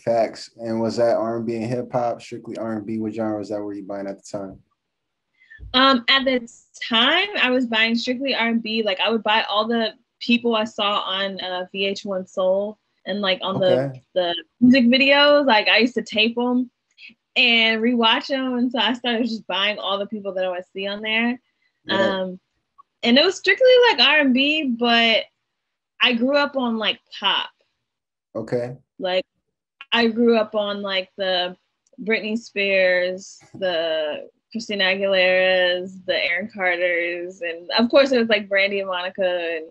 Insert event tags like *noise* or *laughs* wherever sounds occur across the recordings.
Facts. And was that R and B and hip hop, strictly R and B? What genre was that were you buying at the time? Um, at the time, I was buying strictly R and B. Like I would buy all the people I saw on uh, VH1 Soul and like on okay. the the music videos. Like I used to tape them and rewatch them, and so I started just buying all the people that I would see on there. Yeah. Um, and it was strictly like R and B, but I grew up on like pop. Okay. Like I grew up on like the Britney Spears, the Christina Aguilera's, the Aaron Carters, and of course it was like Brandy and Monica, and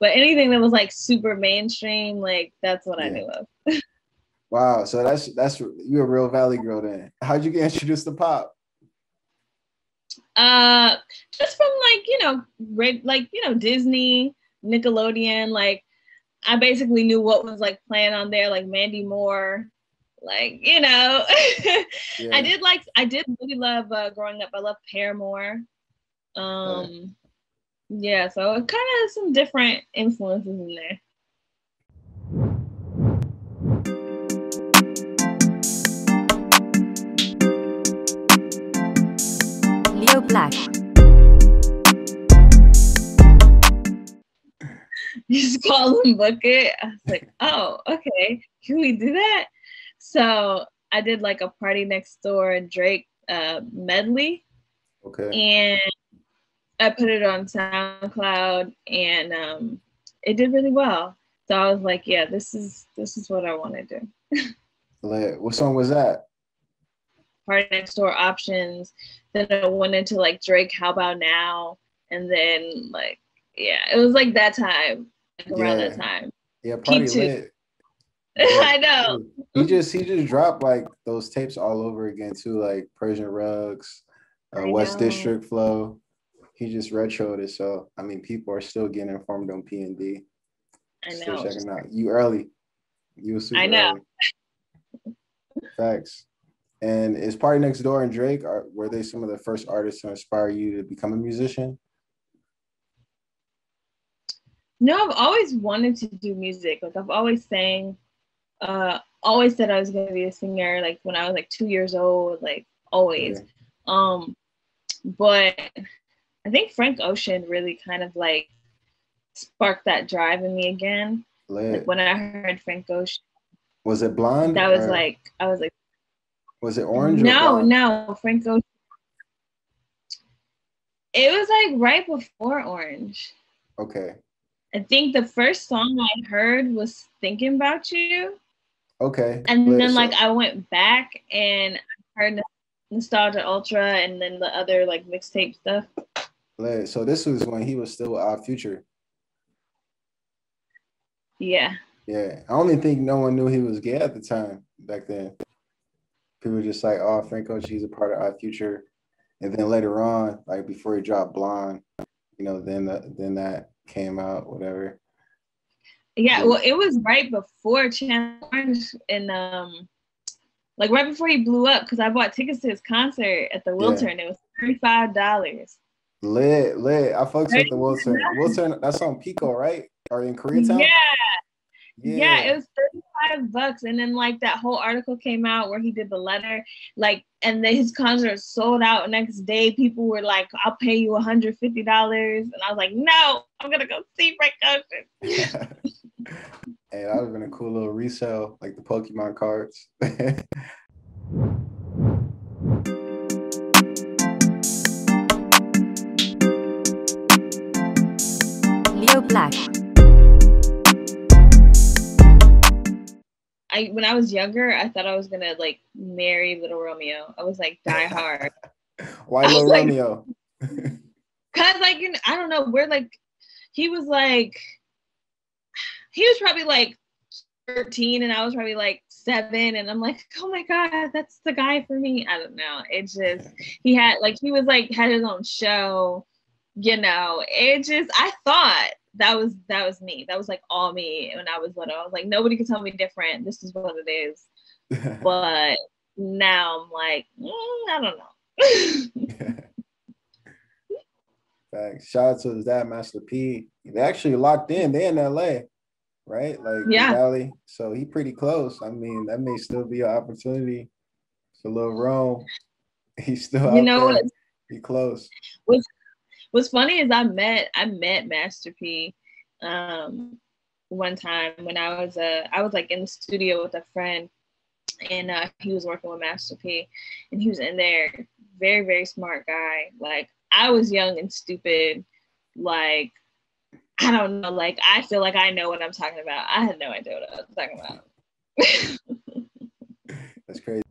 but anything that was like super mainstream, like that's what yeah. I knew of. wow, so that's that's you're a real Valley girl then. How'd you get introduced to pop? Uh, just from like you know, like you know Disney, Nickelodeon, like I basically knew what was like playing on there, like Mandy Moore, like you know. *laughs* yeah. I did like I did really love uh, growing up. I love Paramore. Um, yeah, yeah so kind of some different influences in there. Leo Black. Just call him book it. I was like, oh, okay. Can we do that? So I did like a Partynextdoor Drake uh, medley. Okay. And I put it on SoundCloud and um, it did really well. So I was like, yeah, this is this is what I want to do. what song was that? Partynextdoor options. Then I went into like Drake, how about now? And then like yeah, it was like that time around yeah. that time. Yeah, party P2. lit. *laughs* Yeah. I know. He just he just dropped like those tapes all over again too, like Persian rugs, uh, West know. District flow. He just retroed it, so I mean, people are still getting informed on P and D. I know. Still checking out. You early. You was super I know. Early. Facts. And is Partynextdoor and Drake are were they some of the first artists to inspire you to become a musician? No, I've always wanted to do music. Like I've always sang, uh, always said I was gonna be a singer. Like when I was like two years old, like always. Yeah. Um, but I think Frank Ocean really kind of like sparked that drive in me again. Like when I heard Frank Ocean. Was it blonde? That was like I was like. Was it orange? No, no, Frank Ocean. It was like right before Orange. Okay. I think the first song I heard was Thinking About You. Okay. And then like I went back and I heard Nostalgia Ultra and then the other like mixtape stuff. So this was when he was still Odd Future. Yeah. Yeah. I only think no one knew he was gay at the time back then. People were just like, oh, Frank Ocean's a part of Odd Future. And then later on, like before he dropped Blonde, you know, then the, then that came out, whatever. Yeah, well, it was right before Channel Orange and um, like right before he blew up because I bought tickets to his concert at the Wiltern. Yeah. It was thirty five dollars. Lit, lit. I fucks with the Wiltern. Wiltern, that's on Pico, right? Or in Koreatown? Yeah. yeah. Yeah, it was 35 bucks. And then like that whole article came out where he did the letter, like, and then his concert sold out next day. People were like, I'll pay you $150. And I was like, no, I'm gonna go see Frank Ocean. *laughs* hey, that would have been a cool little resale, like the Pokemon cards. *laughs* Leo Black. I when I was younger, I thought I was gonna like marry Little Romeo. I was like die hard. *laughs* Why Little Romeo? Cause like you know, I don't know, we're like he was like he was probably like 13 and I was probably like seven and I'm like, oh my God, that's the guy for me. I don't know. It just he had like he was like had his own show, you know. It just I thought that was that was me. That was like all me when I was little. I was like, nobody can tell me different. This is what it is. *laughs* but now I'm like, mm, I don't know. *laughs* Shout out to his dad, Master P. They actually locked in. They in LA. right? Like Yeah. Valley. So he pretty close. I mean, that may still be an opportunity. So little Rome, *laughs* he's still out You know what? He close. What's funny is I met I met Master P um one time when I was uh I was like in the studio with a friend and uh he was working with Master P and he was in there very very smart guy like I was young and stupid like I don't know like I feel like I know what I'm talking about I had no idea what I was talking about *laughs* That's crazy.